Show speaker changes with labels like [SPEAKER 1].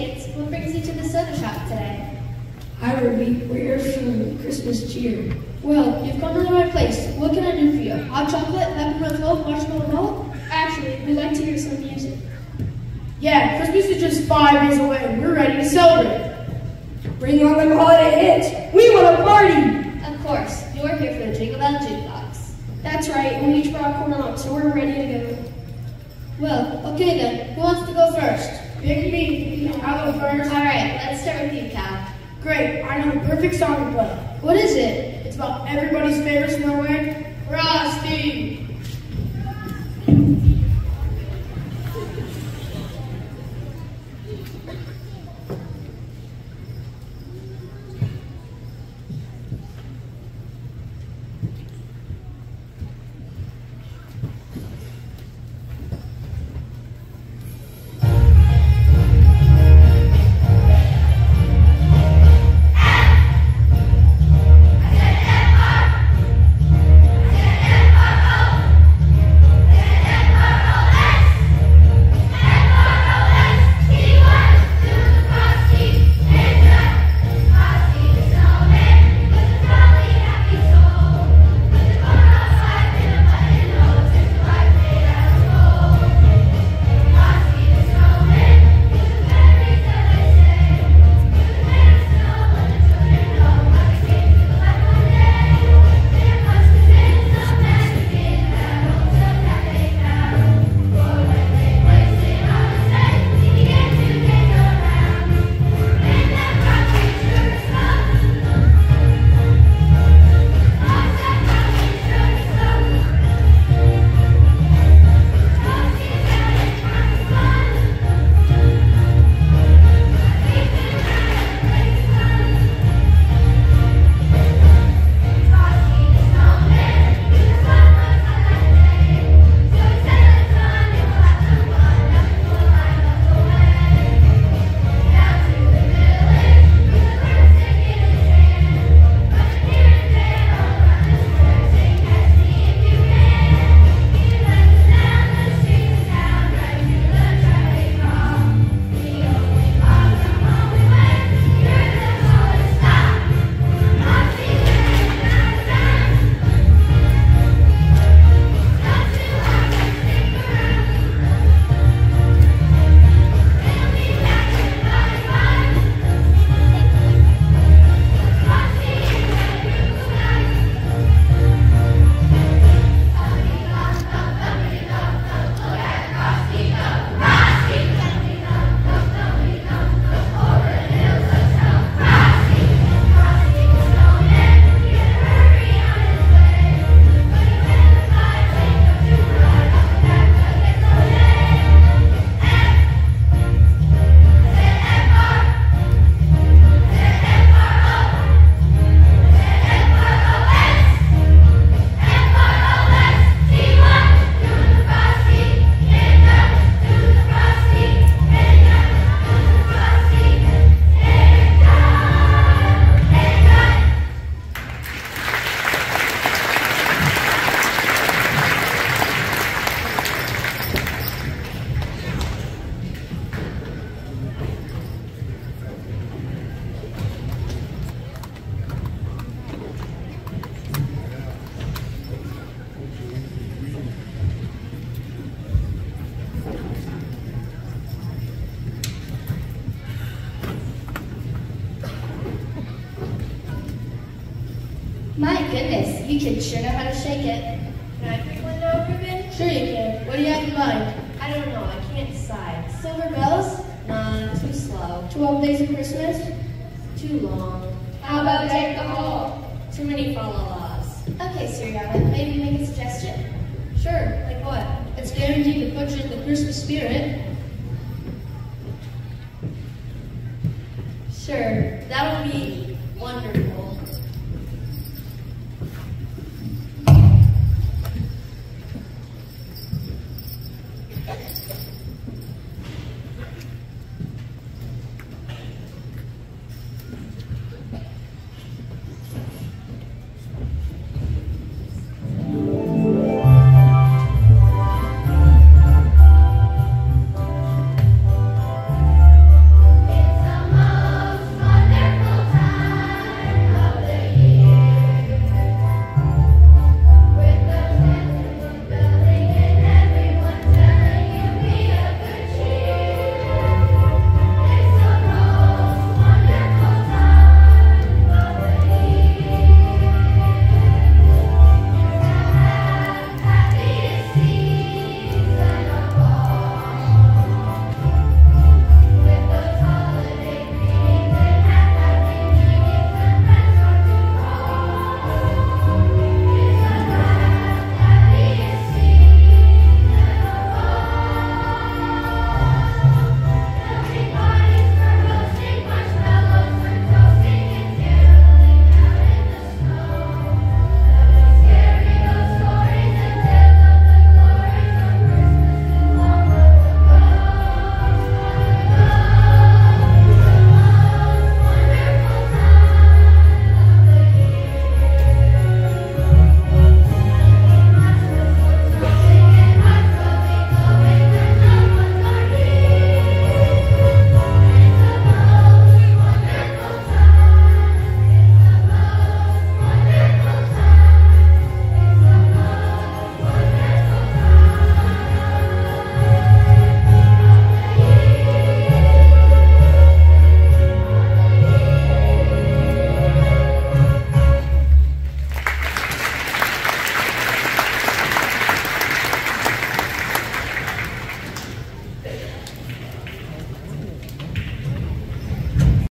[SPEAKER 1] What brings you to the soda shop today?
[SPEAKER 2] Hi, Ruby. We're here for the Christmas cheer.
[SPEAKER 3] Well, you've come to the right place. What can I do for you? Hot chocolate, peppermint milk, marshmallow milk?
[SPEAKER 4] Actually, we'd like to hear some music.
[SPEAKER 3] Yeah, Christmas is just five days away. We're ready to celebrate.
[SPEAKER 2] Bring on the holiday hits. We want a party.
[SPEAKER 1] Of course, you're here for the Jingle Bell Jukebox.
[SPEAKER 4] That's right, we each brought corn up, so we're ready to go.
[SPEAKER 3] Well, okay then. Who wants to go first?
[SPEAKER 2] Pick me. I'll go first.
[SPEAKER 1] All right, let's start with you, Cal.
[SPEAKER 2] Great. I know the perfect song to play.
[SPEAKER 3] What is it?
[SPEAKER 2] It's about everybody's favorite snowman, Frosty.
[SPEAKER 1] My goodness, you kids sure know how to shake it.
[SPEAKER 5] Can I pick one now, Ruben?
[SPEAKER 3] Sure you can. What do you have in mind?
[SPEAKER 5] I don't know. I can't decide.
[SPEAKER 1] Silver bells? Nah, too slow.
[SPEAKER 3] Twelve days of Christmas?
[SPEAKER 1] Too long.
[SPEAKER 4] How about Deck the Hall?
[SPEAKER 1] Too many follow laws.
[SPEAKER 5] Okay, Siriana, maybe make a suggestion.
[SPEAKER 1] Sure, like what?
[SPEAKER 3] It's guaranteed to put you in the Christmas spirit.
[SPEAKER 1] Sure, that'll be